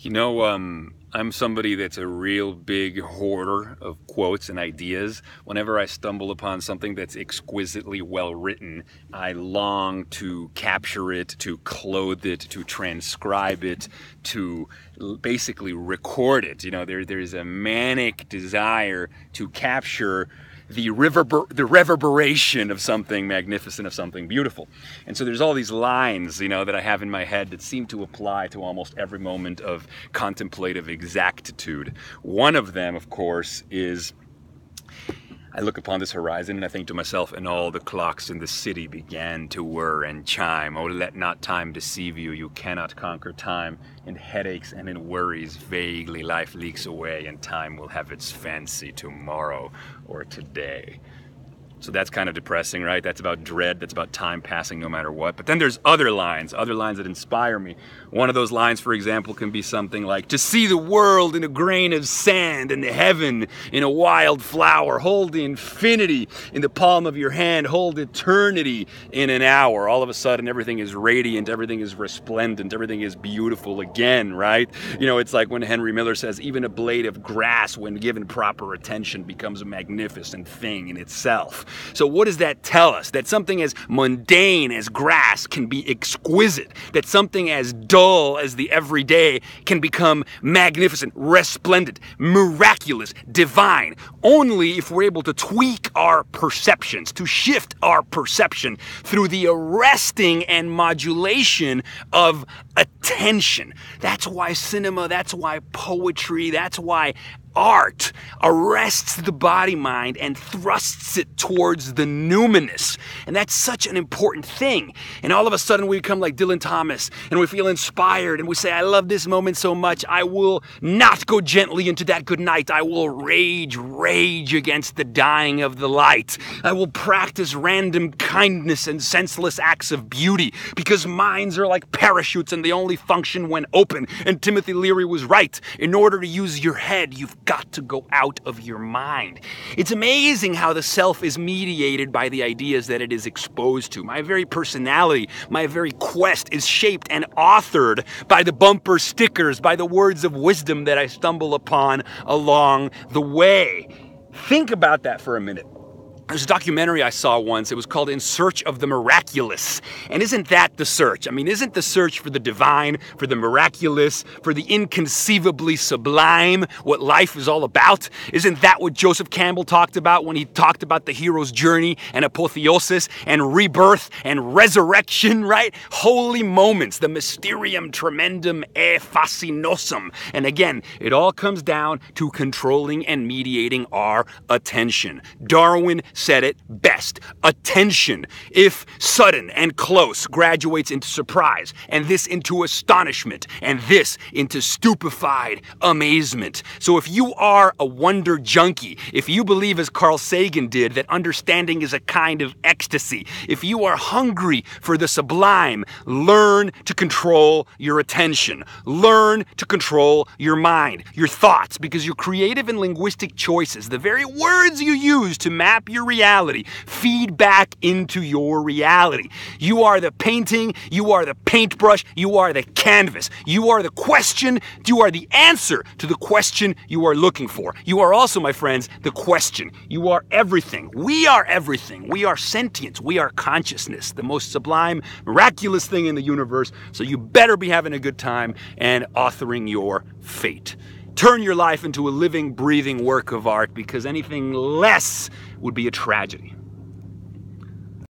You know, um, I'm somebody that's a real big hoarder of quotes and ideas. Whenever I stumble upon something that's exquisitely well written, I long to capture it, to clothe it, to transcribe it, to basically record it. You know, there, there's a manic desire to capture the reverber- the reverberation of something magnificent, of something beautiful. And so there's all these lines, you know, that I have in my head that seem to apply to almost every moment of contemplative exactitude. One of them, of course, is I look upon this horizon and I think to myself, and all the clocks in the city began to whir and chime. Oh, let not time deceive you. You cannot conquer time. In headaches and in worries, vaguely life leaks away, and time will have its fancy tomorrow or today. So that's kind of depressing, right? That's about dread. That's about time passing no matter what. But then there's other lines, other lines that inspire me. One of those lines, for example, can be something like To see the world in a grain of sand and the heaven in a wild flower. Hold infinity in the palm of your hand. Hold eternity in an hour. All of a sudden, everything is radiant, everything is resplendent, everything is beautiful again, right? You know, it's like when Henry Miller says, Even a blade of grass, when given proper attention, becomes a magnificent thing in itself. So, what does that tell us? That something as mundane as grass can be exquisite, that something as dull as the everyday can become magnificent, resplendent, miraculous, divine, only if we're able to tweak our perceptions, to shift our perception through the arresting and modulation of attention. That's why cinema, that's why poetry, that's why art arrests the body mind and thrusts it towards the numinous. And that's such an important thing. And all of a sudden we become like Dylan Thomas and we feel inspired and we say, I love this moment so much. I will not go gently into that good night. I will rage, rage against the dying of the light. I will practice random kindness and senseless acts of beauty because minds are like parachutes and they only function when open. And Timothy Leary was right. In order to use your head, you've got to go out of your mind. It's amazing how the self is mediated by the ideas that it is exposed to. My very personality, my very quest is shaped and authored by the bumper stickers, by the words of wisdom that I stumble upon along the way. Think about that for a minute. There's a documentary I saw once. It was called In Search of the Miraculous. And isn't that the search? I mean, isn't the search for the divine, for the miraculous, for the inconceivably sublime what life is all about? Isn't that what Joseph Campbell talked about when he talked about the hero's journey and apotheosis and rebirth and resurrection, right? Holy moments, the mysterium tremendum e fascinosum. And again, it all comes down to controlling and mediating our attention. Darwin said it best. Attention, if sudden and close, graduates into surprise, and this into astonishment, and this into stupefied amazement. So if you are a wonder junkie, if you believe, as Carl Sagan did, that understanding is a kind of ecstasy, if you are hungry for the sublime, learn to control your attention. Learn to control your mind, your thoughts, because your creative and linguistic choices, the very words you use to map your reality. Feed back into your reality. You are the painting, you are the paintbrush, you are the canvas. You are the question, you are the answer to the question you are looking for. You are also, my friends, the question. You are everything. We are everything. We are sentience. We are consciousness, the most sublime, miraculous thing in the universe. So you better be having a good time and authoring your fate. Turn your life into a living, breathing work of art because anything less would be a tragedy.